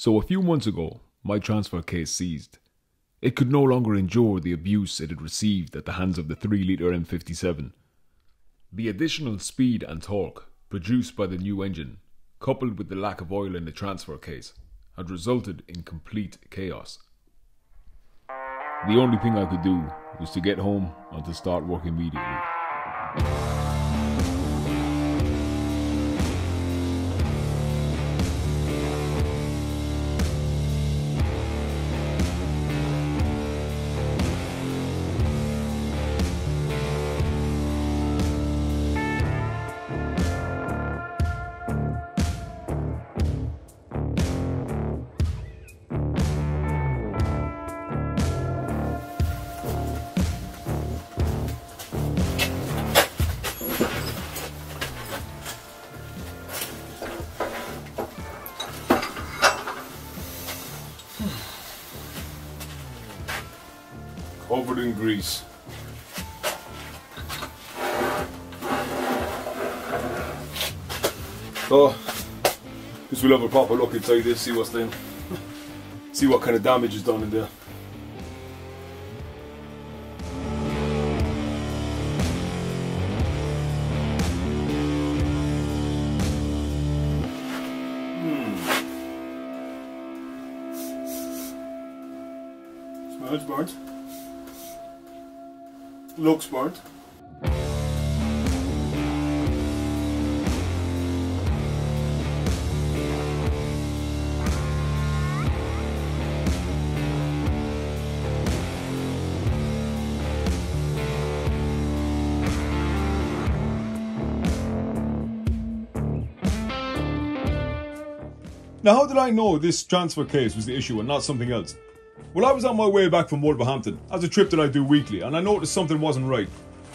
So a few months ago, my transfer case ceased. It could no longer endure the abuse it had received at the hands of the 3 litre M57. The additional speed and torque produced by the new engine, coupled with the lack of oil in the transfer case, had resulted in complete chaos. The only thing I could do was to get home and to start work immediately. In grease. So, oh, guess we'll have a proper look inside this, see what's then. See what kind of damage is done in there. Looks burnt. Now, how did I know this transfer case was the issue and not something else? Well, I was on my way back from Wolverhampton, as a trip that I do weekly, and I noticed something wasn't right.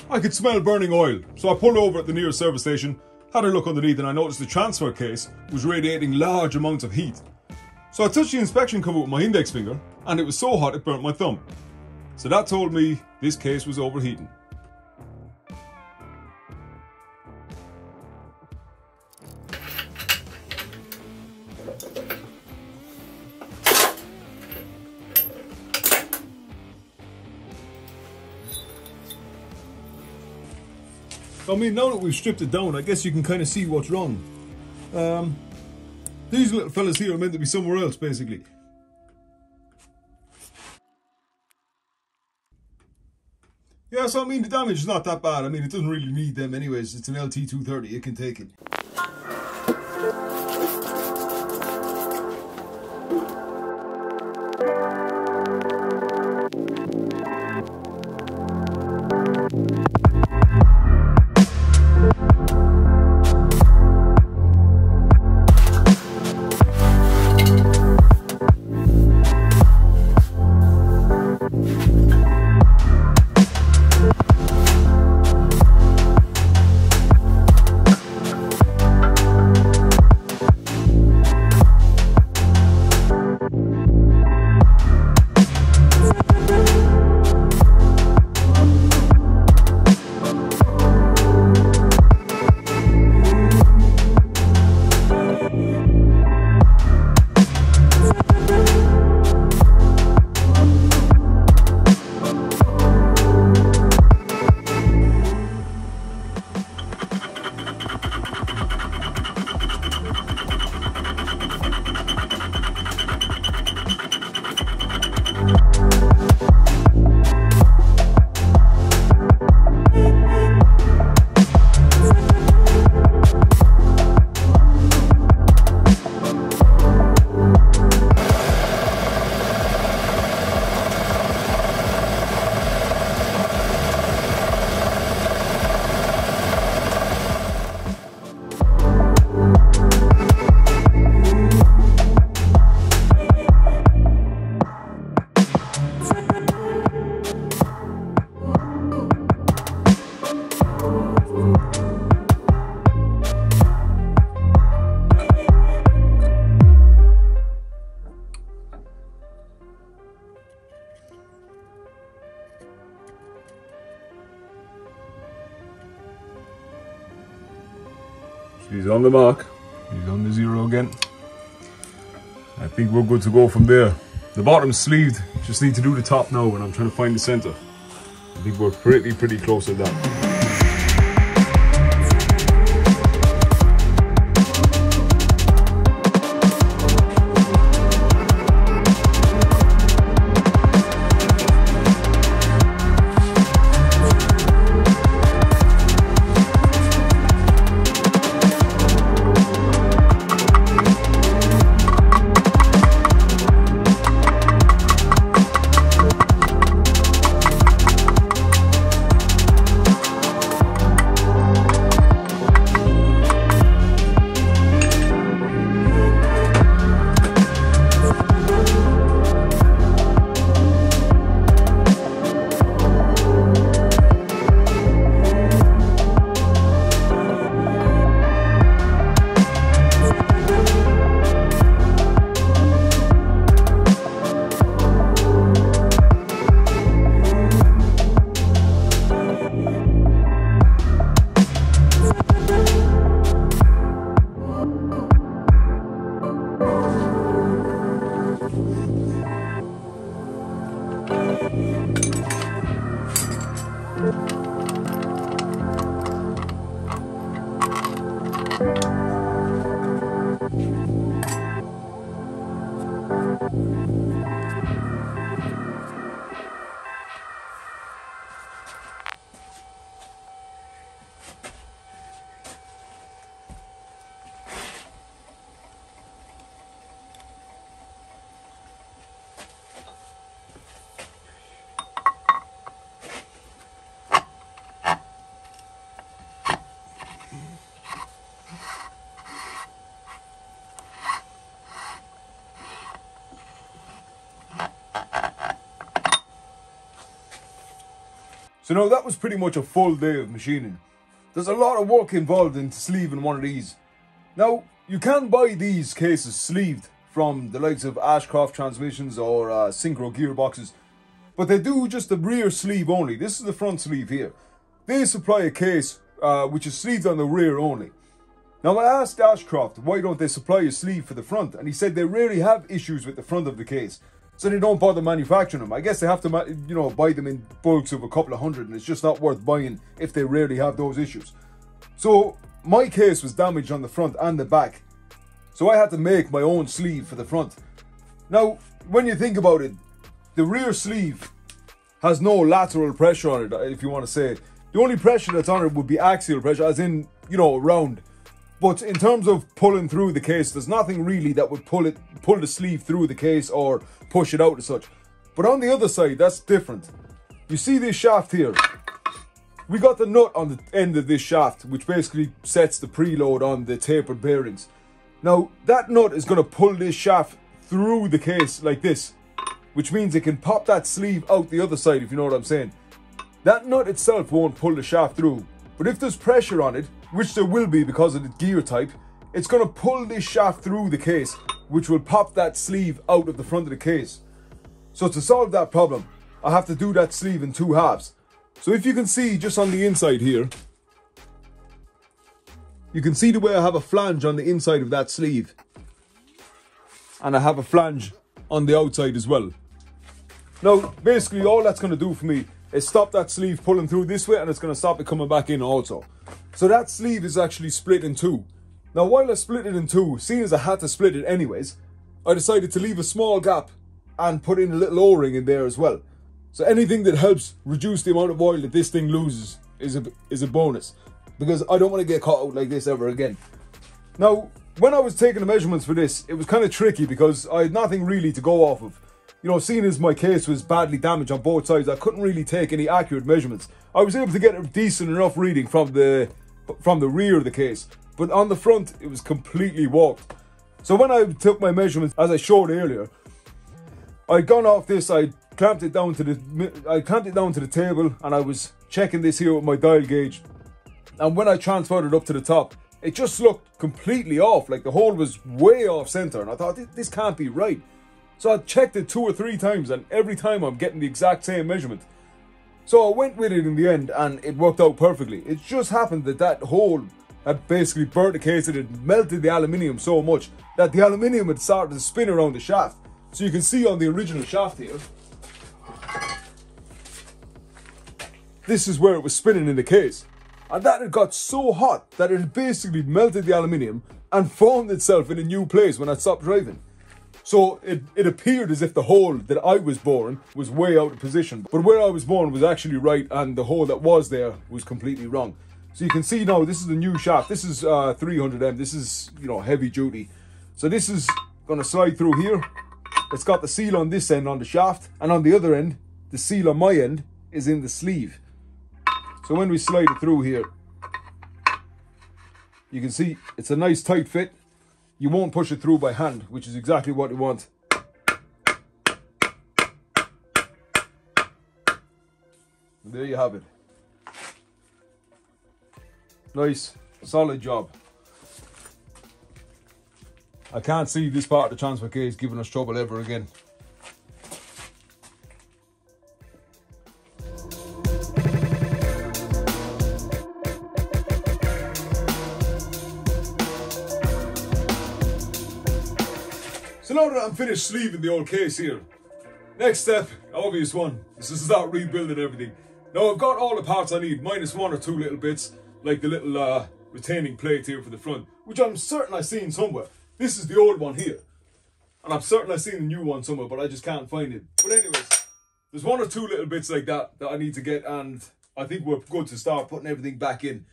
I could smell burning oil, so I pulled over at the nearest service station, had a look underneath, and I noticed the transfer case was radiating large amounts of heat. So I touched the inspection cover with my index finger, and it was so hot it burnt my thumb. So that told me this case was overheating. I mean, now that we've stripped it down, I guess you can kind of see what's wrong. Um, these little fellas here are meant to be somewhere else, basically. Yeah, so I mean, the damage is not that bad. I mean, it doesn't really need them anyways. It's an LT230, it can take it. On the mark. He's on the zero again. I think we're good to go from there. The bottom's sleeved, just need to do the top now and I'm trying to find the center. I think we're pretty, pretty close to that. So now that was pretty much a full day of machining. There's a lot of work involved in sleeving one of these. Now, you can buy these cases sleeved from the likes of Ashcroft transmissions or uh, Synchro gearboxes, but they do just the rear sleeve only. This is the front sleeve here. They supply a case uh, which is sleeved on the rear only. Now I asked Ashcroft why don't they supply a sleeve for the front and he said they rarely have issues with the front of the case so they don't bother manufacturing them. I guess they have to, you know, buy them in bulks of a couple of hundred, and it's just not worth buying if they rarely have those issues. So my case was damaged on the front and the back, so I had to make my own sleeve for the front. Now, when you think about it, the rear sleeve has no lateral pressure on it, if you want to say. The only pressure that's on it would be axial pressure, as in, you know, round. But in terms of pulling through the case, there's nothing really that would pull it, pull the sleeve through the case or push it out as such. But on the other side, that's different. You see this shaft here? We got the nut on the end of this shaft, which basically sets the preload on the tapered bearings. Now, that nut is going to pull this shaft through the case like this, which means it can pop that sleeve out the other side, if you know what I'm saying. That nut itself won't pull the shaft through, but if there's pressure on it, which there will be because of the gear type, it's going to pull this shaft through the case, which will pop that sleeve out of the front of the case. So to solve that problem, I have to do that sleeve in two halves. So if you can see just on the inside here, you can see the way I have a flange on the inside of that sleeve. And I have a flange on the outside as well. Now, basically all that's going to do for me is stop that sleeve pulling through this way and it's going to stop it coming back in also. So that sleeve is actually split in two. Now while I split it in two, seeing as I had to split it anyways, I decided to leave a small gap and put in a little o-ring in there as well. So anything that helps reduce the amount of oil that this thing loses is a, is a bonus. Because I don't want to get caught out like this ever again. Now, when I was taking the measurements for this, it was kind of tricky because I had nothing really to go off of. You know, seeing as my case was badly damaged on both sides, I couldn't really take any accurate measurements. I was able to get a decent enough reading from the from the rear of the case, but on the front, it was completely warped. So when I took my measurements, as I showed earlier, I'd gone off this, I clamped it down to the, I clamped it down to the table, and I was checking this here with my dial gauge. And when I transferred it up to the top, it just looked completely off, like the hole was way off center, and I thought, this can't be right. So I checked it two or three times, and every time I'm getting the exact same measurement. So I went with it in the end, and it worked out perfectly. It just happened that that hole had basically burnt the case and it melted the aluminium so much that the aluminium had started to spin around the shaft. So you can see on the original shaft here, this is where it was spinning in the case. And that had got so hot that it basically melted the aluminium and formed itself in a new place when I stopped driving. So it, it appeared as if the hole that I was boring was way out of position. But where I was born was actually right and the hole that was there was completely wrong. So you can see now this is the new shaft. This is uh, 300M. This is, you know, heavy duty. So this is going to slide through here. It's got the seal on this end on the shaft. And on the other end, the seal on my end is in the sleeve. So when we slide it through here, you can see it's a nice tight fit. You won't push it through by hand, which is exactly what you want. There you have it. Nice, solid job. I can't see this part of the transfer case giving us trouble ever again. Finished sleeving the old case here, next step, obvious one, is to start rebuilding everything. Now I've got all the parts I need, minus one or two little bits, like the little uh, retaining plate here for the front, which I'm certain I've seen somewhere. This is the old one here. And I'm certain I've seen a new one somewhere, but I just can't find it. But anyways, there's one or two little bits like that that I need to get, and I think we're good to start putting everything back in.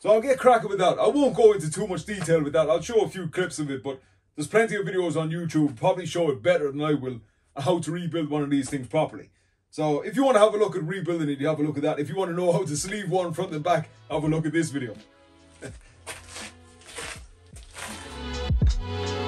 So I'll get cracking with that. I won't go into too much detail with that. I'll show a few clips of it, but there's plenty of videos on YouTube, probably show it better than I will, how to rebuild one of these things properly. So if you want to have a look at rebuilding it, you have a look at that. If you want to know how to sleeve one front and back, have a look at this video.